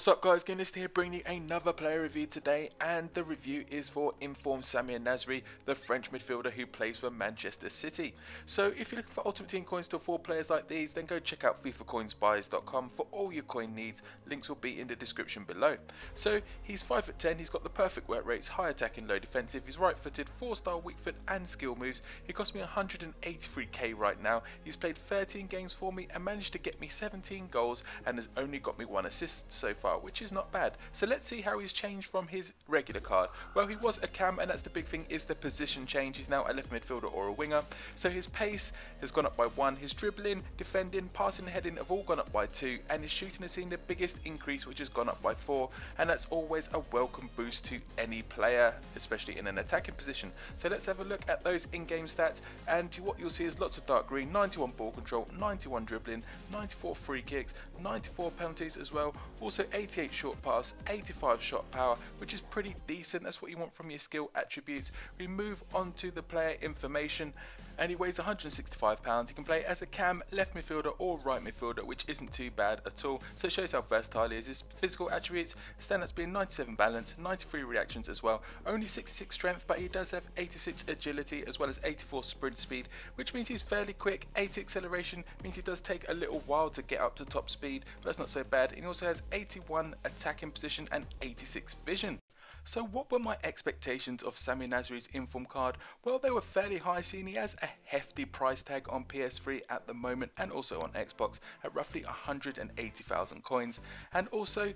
What's up guys, Guinness here bringing you another player review today and the review is for informed Samir Nasri, the French midfielder who plays for Manchester City. So if you're looking for Ultimate Team coins to afford players like these then go check out FIFAcoinsbuyers.com for all your coin needs, links will be in the description below. So he's 5'10, he's got the perfect work rates, high attacking, low defensive, he's right footed, 4 star weak foot and skill moves, he cost me 183k right now, he's played 13 games for me and managed to get me 17 goals and has only got me 1 assist so far, which is not bad. So let's see how he's changed from his regular card. Well, he was a cam, and that's the big thing, is the position change. He's now a left midfielder or a winger. So his pace has gone up by one. His dribbling, defending, passing, heading have all gone up by two, and his shooting has seen the biggest increase, which has gone up by four. And that's always a welcome boost to any player, especially in an attacking position. So let's have a look at those in-game stats, and what you'll see is lots of dark green, 91 ball control, 91 dribbling, 94 free kicks, 94 penalties as well. Also 88 short pass, 85 shot power, which is pretty decent. That's what you want from your skill attributes. We move on to the player information and he weighs 165 pounds. He can play as a cam, left midfielder or right midfielder, which isn't too bad at all. So it shows how versatile he is. His physical attributes stand out being 97 balance, 93 reactions as well, only 66 strength, but he does have 86 agility as well as 84 sprint speed, which means he's fairly quick. 80 acceleration means he does take a little while to get up to top speed, but that's not so bad. He also has 81 attacking position and 86 vision. So what were my expectations of Samir Nasri's Inform card? Well, they were fairly high seeing he has a hefty price tag on PS3 at the moment and also on Xbox at roughly 180,000 coins and also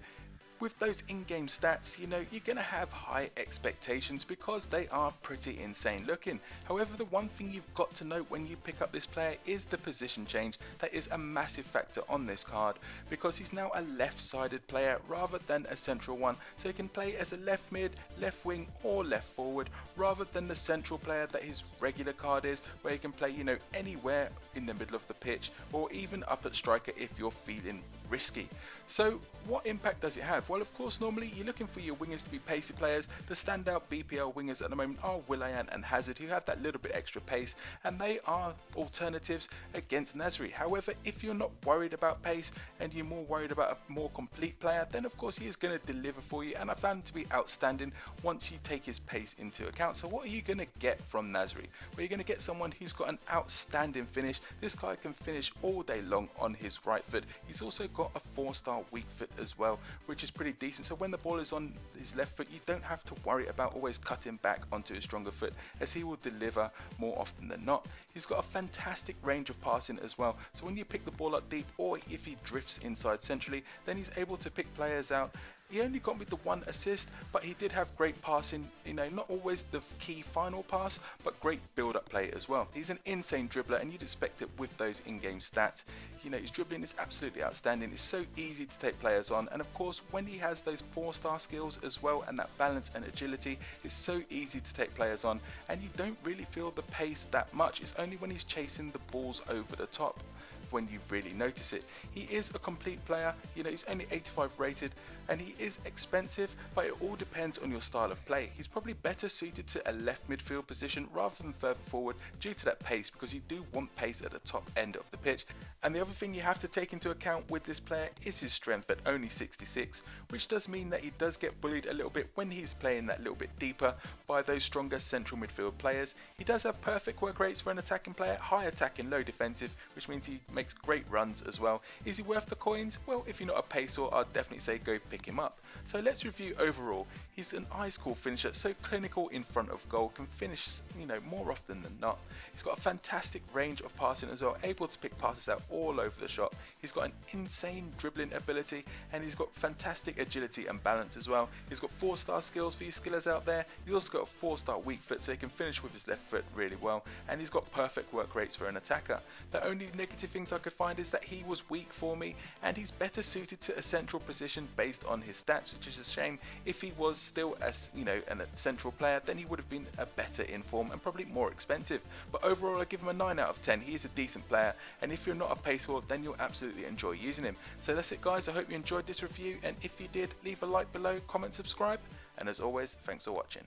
with those in-game stats, you know, you're going to have high expectations because they are pretty insane looking. However, the one thing you've got to note when you pick up this player is the position change. That is a massive factor on this card because he's now a left-sided player rather than a central one. So he can play as a left mid, left wing or left forward rather than the central player that his regular card is where he can play, you know, anywhere in the middle of the pitch or even up at striker if you're feeling risky. So what impact does it have? Well, of course, normally you're looking for your wingers to be pacey players. The standout BPL wingers at the moment are Willian and Hazard, who have that little bit extra pace, and they are alternatives against Nasri. However, if you're not worried about pace and you're more worried about a more complete player, then of course he is going to deliver for you, and I found him to be outstanding once you take his pace into account. So what are you going to get from Nasri? Well, you're going to get someone who's got an outstanding finish. This guy can finish all day long on his right foot. He's also got a four-star weak foot as well, which is pretty decent. So when the ball is on his left foot, you don't have to worry about always cutting back onto his stronger foot, as he will deliver more often than not. He's got a fantastic range of passing as well. So when you pick the ball up deep, or if he drifts inside centrally, then he's able to pick players out he only got me the one assist, but he did have great passing, you know, not always the key final pass, but great build-up play as well. He's an insane dribbler, and you'd expect it with those in-game stats. You know, his dribbling is absolutely outstanding. It's so easy to take players on, and of course, when he has those four-star skills as well, and that balance and agility, it's so easy to take players on, and you don't really feel the pace that much. It's only when he's chasing the balls over the top when you really notice it. He is a complete player, you know, he's only 85 rated and he is expensive, but it all depends on your style of play. He's probably better suited to a left midfield position rather than further forward due to that pace because you do want pace at the top end of the pitch. And the other thing you have to take into account with this player is his strength at only 66, which does mean that he does get bullied a little bit when he's playing that little bit deeper by those stronger central midfield players. He does have perfect work rates for an attacking player, high attacking, low defensive, which means he makes makes great runs as well. Is he worth the coins? Well, if you're not a pacer, I'd definitely say go pick him up. So let's review overall. He's an ice cool finisher, so clinical in front of goal, can finish, you know, more often than not. He's got a fantastic range of passing as well, able to pick passes out all over the shot. He's got an insane dribbling ability, and he's got fantastic agility and balance as well. He's got four star skills for you skillers out there. He's also got a four star weak foot, so he can finish with his left foot really well, and he's got perfect work rates for an attacker. The only negative things I could find is that he was weak for me, and he's better suited to a central position based on his stats, which is a shame. If he was still as you know a central player, then he would have been a better in form and probably more expensive. But overall, I give him a 9 out of 10. He is a decent player, and if you're not a pace whore, then you'll absolutely enjoy using him. So that's it, guys. I hope you enjoyed this review, and if you did, leave a like below, comment, subscribe, and as always, thanks for watching.